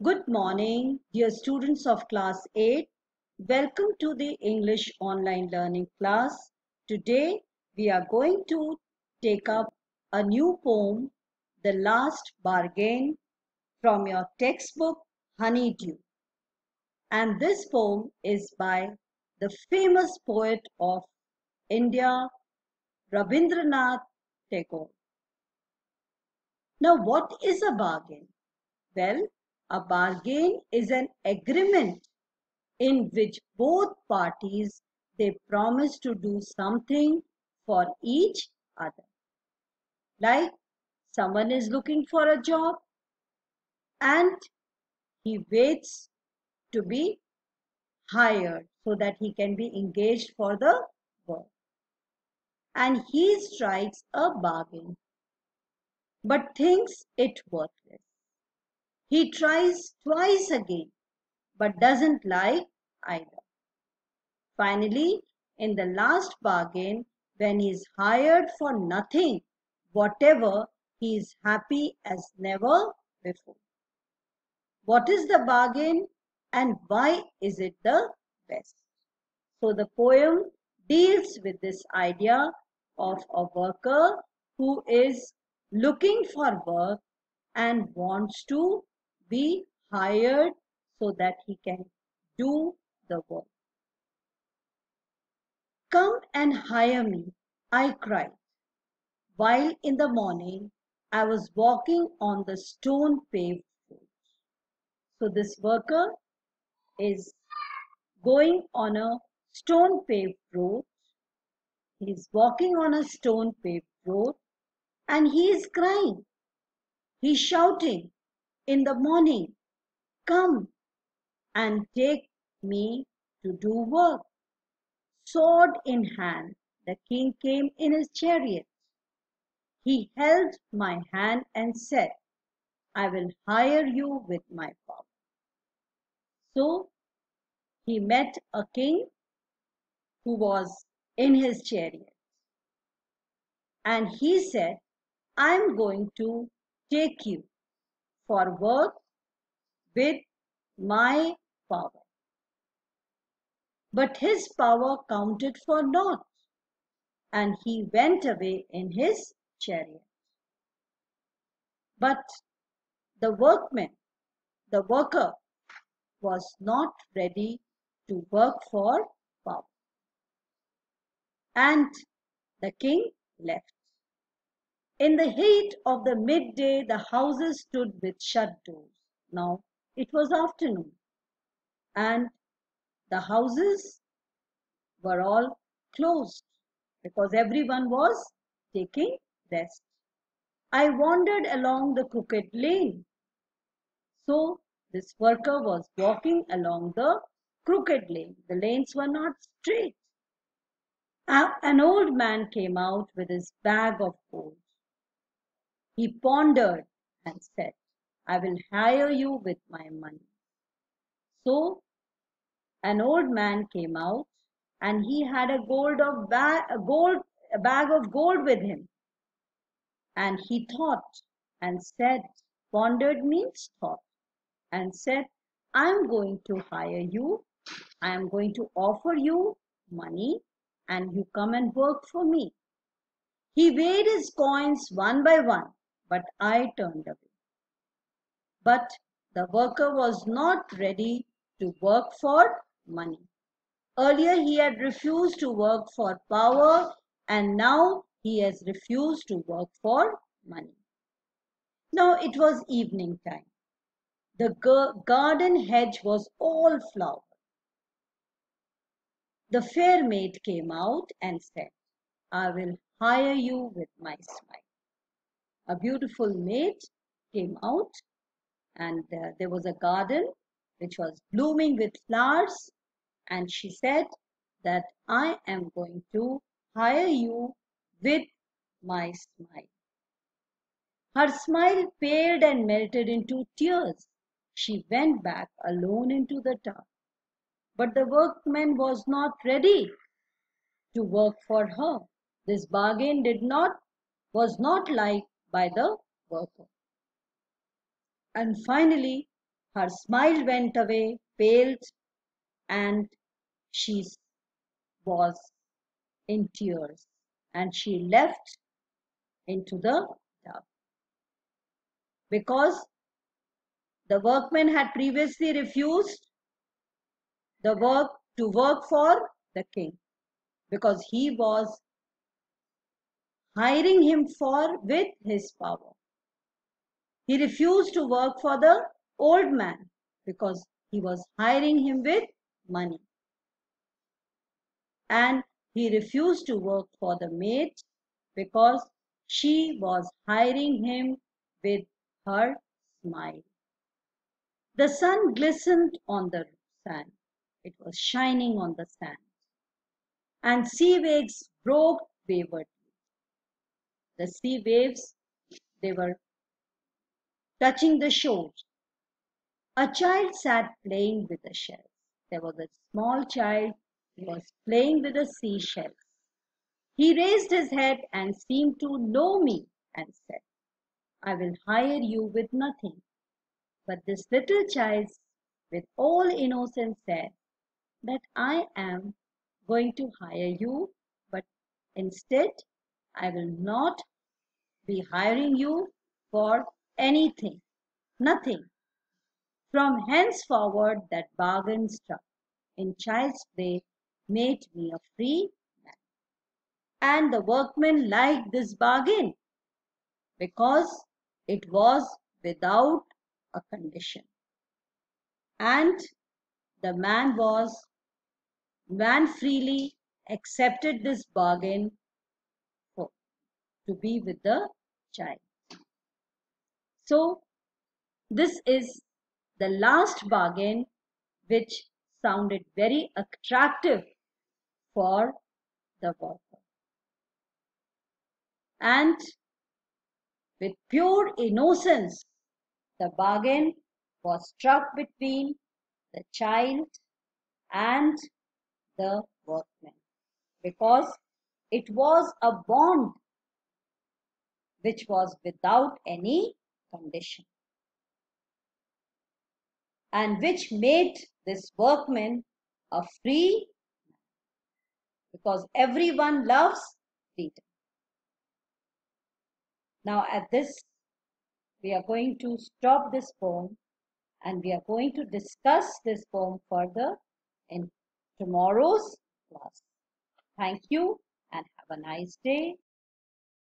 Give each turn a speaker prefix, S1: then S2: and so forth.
S1: Good morning, dear students of class 8. Welcome to the English online learning class. Today we are going to take up a new poem, The Last Bargain, from your textbook Honeydew. And this poem is by the famous poet of India, Rabindranath Tagore. Now, what is a bargain? Well, a bargain is an agreement in which both parties they promise to do something for each other. Like someone is looking for a job and he waits to be hired so that he can be engaged for the work. And he strikes a bargain but thinks it worthless. He tries twice again but doesn't like either. Finally, in the last bargain, when he is hired for nothing, whatever, he is happy as never before. What is the bargain and why is it the best? So the poem deals with this idea of a worker who is looking for work and wants to be hired so that he can do the work. Come and hire me, I cried, while in the morning I was walking on the stone paved road. So this worker is going on a stone paved road. He is walking on a stone paved road and he is crying. He's shouting in the morning, Come and take me to do work. Sword in hand, the king came in his chariot. He held my hand and said, I will hire you with my power. So he met a king who was in his chariot. And he said, I'm going to take you for work with my power. But his power counted for naught, and he went away in his chariot. But the workman, the worker, was not ready to work for power. And the king left. In the heat of the midday, the houses stood with shut doors. Now it was afternoon, and the houses were all closed because everyone was taking rest. I wandered along the crooked lane. So this worker was walking along the crooked lane. The lanes were not straight. An old man came out with his bag of gold. He pondered and said, I will hire you with my money. So an old man came out and he had a gold of bag, a gold a bag of gold with him. And he thought and said, pondered means thought, and said, I am going to hire you. I am going to offer you money and you come and work for me. He weighed his coins one by one, but I turned away. But the worker was not ready to work for money. Earlier, he had refused to work for power, and now he has refused to work for money. Now it was evening time. The garden hedge was all flower. The fair maid came out and said, I will hire you with my smile. A beautiful maid came out and uh, there was a garden which was blooming with flowers and she said that I am going to hire you with my smile. Her smile paled and melted into tears. She went back alone into the town. But the workman was not ready to work for her. This bargain did not was not liked by the worker. And finally, her smile went away, paled, and she was in tears. And she left into the dark. Because the workman had previously refused the work to work for the king because he was hiring him for with his power. He refused to work for the old man because he was hiring him with money. And he refused to work for the maid because she was hiring him with her smile. The sun glistened on the sand. It was shining on the sand. And sea waves broke waywardly. The sea waves, they were touching the shore. A child sat playing with the shells. There was a small child who was playing with the seashells. He raised his head and seemed to know me and said, I will hire you with nothing. But this little child, with all innocence, said that I am going to hire you, but instead I will not be hiring you for anything, nothing. From henceforward, that bargain struck in child's play made me a free man. And the workmen liked this bargain because it was without a condition. And the man was, man freely accepted this bargain for, to be with the child. So, this is the last bargain which sounded very attractive for the worker. And with pure innocence, the bargain was struck between the child and the workman because it was a bond which was without any condition and which made this workman a free because everyone loves freedom. Now at this, we are going to stop this poem and we are going to discuss this poem further in tomorrow's class. Thank you and have a nice day.